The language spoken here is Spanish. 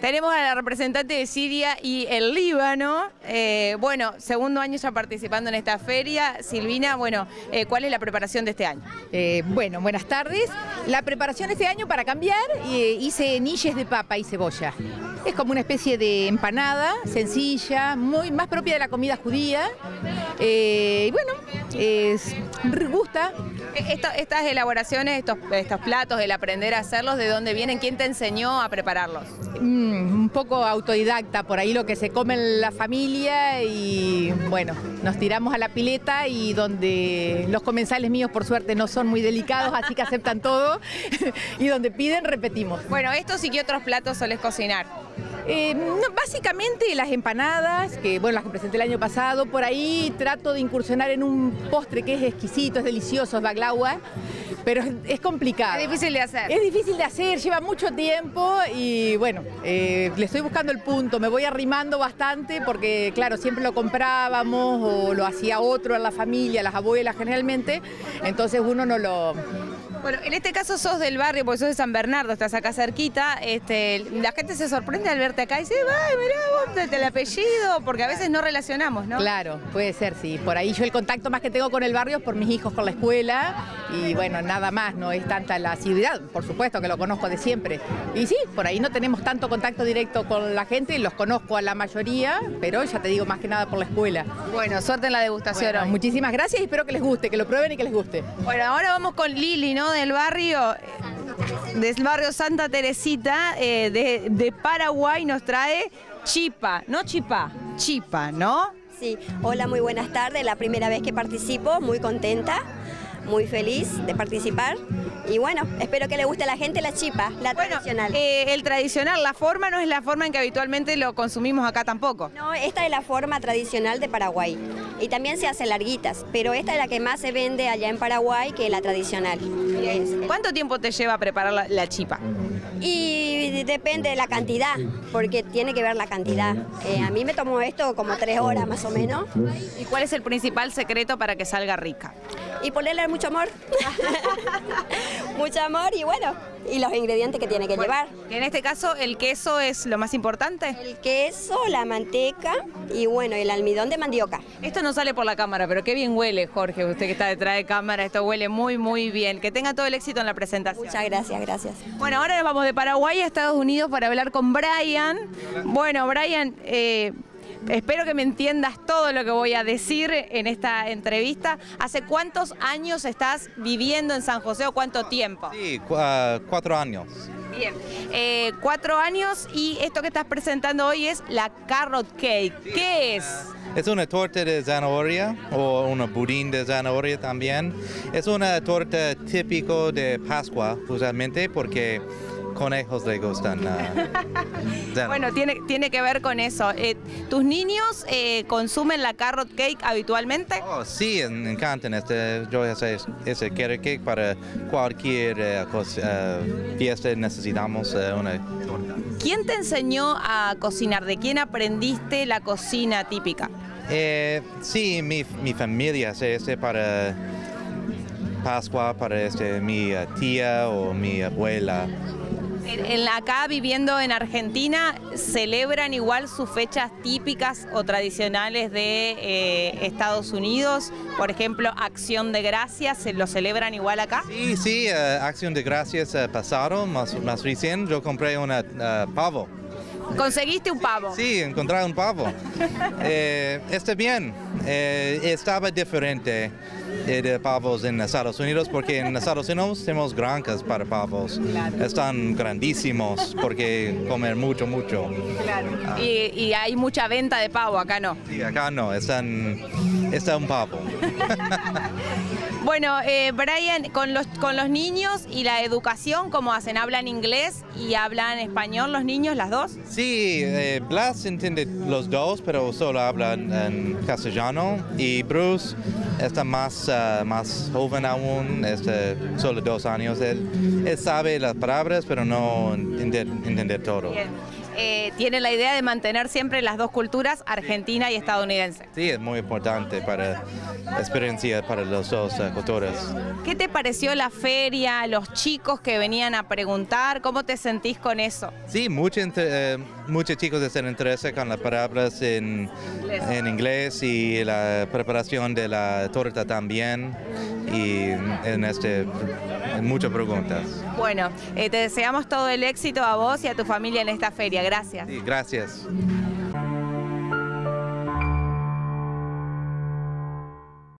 Tenemos a la representante de Siria y el Líbano. Eh, bueno, segundo año ya participando en esta feria. Silvina, bueno, eh, ¿cuál es la preparación de este año? Eh, bueno, buenas tardes. La preparación este año para cambiar, hice niches de papa y cebolla. Es como una especie de empanada sencilla, muy más propia de la comida judía. Eh, y bueno, es, gusta. Esto- estas elaboraciones, estos, estos platos, el aprender a hacerlos, ¿de dónde vienen? ¿Quién te enseñó a prepararlos? Mm, un poco autodidacta, por ahí lo que se come en la familia y bueno, nos tiramos a la pileta y donde los comensales míos por suerte no son muy delicados, así que aceptan todo y donde piden repetimos. Bueno, estos y qué otros platos solés cocinar. Eh, no, básicamente las empanadas, que bueno, las que presenté el año pasado, por ahí trato de incursionar en un postre que es exquisito, es delicioso, es baglagua, pero es, es complicado. Es difícil de hacer. Es difícil de hacer, lleva mucho tiempo y bueno, eh, le estoy buscando el punto, me voy arrimando bastante porque claro, siempre lo comprábamos o lo hacía otro en la familia, las abuelas generalmente, entonces uno no lo... Bueno, en este caso sos del barrio, porque sos de San Bernardo, estás acá cerquita. Este, la gente se sorprende al verte acá y dice, ay, mirá vos, el apellido, porque a veces no relacionamos, ¿no? Claro, puede ser, sí. Por ahí yo el contacto más que tengo con el barrio es por mis hijos con la escuela y bueno, nada más, no es tanta la asiduidad, por supuesto que lo conozco de siempre. Y sí, por ahí no tenemos tanto contacto directo con la gente, los conozco a la mayoría, pero ya te digo más que nada por la escuela. Bueno, suerte en la degustación Bueno, muchísimas gracias y espero que les guste, que lo prueben y que les guste. Bueno, ahora vamos con Lili, ¿no? Del barrio, del barrio Santa Teresita, eh, de, de Paraguay, nos trae chipa, no chipa, chipa, ¿no? Sí, hola, muy buenas tardes. La primera vez que participo, muy contenta, muy feliz de participar. Y bueno, espero que le guste a la gente la chipa, la Bueno, tradicional. eh, el tradicional, la forma no es la forma en que habitualmente lo consumimos acá tampoco. No, esta es la forma tradicional de Paraguay. Y también se hacen larguitas, pero esta es la que más se vende allá en Paraguay que la tradicional. Es- ¿Cuánto tiempo te lleva preparar la, la chipa? Y depende de la cantidad, porque tiene que ver la cantidad. Eh, a mí me tomó esto como tres horas más o menos. ¿Y cuál es el principal secreto para que salga rica? Y ponerle mucho amor. mucho amor y bueno, y los ingredientes que tiene que llevar. En este caso, el queso es lo más importante. El queso, la manteca y bueno, el almidón de mandioca. Esto no sale por la cámara, pero qué bien huele, Jorge, usted que está detrás de cámara, esto huele muy, muy bien. Que tenga todo el éxito en la presentación. Muchas gracias, gracias. Bueno, ahora nos vamos de Paraguay a Estados Unidos para hablar con Brian. Bueno, Brian, eh, espero que me entiendas todo lo que voy a decir en esta entrevista. ¿Hace cuántos años estás viviendo en San José o cuánto tiempo? Sí, cu- ah, cuatro años. Bien, Eh, cuatro años y esto que estás presentando hoy es la carrot cake. ¿Qué es? Es una torta de zanahoria o un budín de zanahoria también. Es una torta típico de Pascua, usualmente, porque conejos le gustan. zanahoria. Bueno, tiene, tiene que ver con eso. Eh, ¿Tus niños eh, consumen la carrot cake habitualmente? Oh, sí, me encantan. Este, yo sé ese carrot cake para cualquier eh, cosa, eh, fiesta necesitamos eh, una torta. ¿Quién te enseñó a cocinar? ¿De quién aprendiste la cocina típica? Eh, sí, mi, mi familia hace este para Pascua, para este, mi tía o mi abuela. En, acá viviendo en Argentina, ¿celebran igual sus fechas típicas o tradicionales de eh, Estados Unidos? Por ejemplo, Acción de Gracias, ¿se lo celebran igual acá? Sí, sí, eh, Acción de Gracias eh, pasaron, más, más recién yo compré un pavo. ¿Conseguiste un pavo? Sí, encontré un pavo. Eh, está bien, eh, estaba diferente eh, de pavos en Estados Unidos porque en Estados Unidos tenemos granjas para pavos. Están grandísimos porque comer mucho, mucho. Y, y hay mucha venta de pavo, acá no. Sí, acá no, están, está un pavo. Bueno, eh, Brian, con los, con los niños y la educación, ¿cómo hacen? ¿Hablan inglés y hablan español los niños, las dos? Sí, eh, Blas entiende los dos, pero solo habla en castellano. Y Bruce está más, ah, más joven aún, este, solo dos años. Él, sabe las palabras, pero no entiende todo. Eh, tiene la idea de mantener siempre las dos culturas, argentina y estadounidense. Sí, es muy importante para experiencia para los dos culturas. ¿Qué te pareció la feria, los chicos que venían a preguntar? ¿Cómo te sentís con eso? Sí, mucho eh, muchos chicos están interesados con las palabras en, en inglés y la preparación de la torta también. Y en este, muchas preguntas. Bueno, eh, te deseamos todo el éxito a vos y a tu familia en esta feria. Gracias. Sí, gracias.